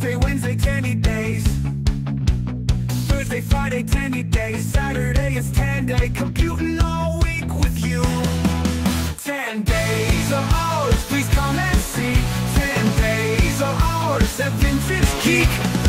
Wednesday, Tandys. Thursday, Friday, Tandys. Saturday is Tandy. Computing all week with you. Tandys are ours, please come and see. Tandys are ours at Vintage Geek.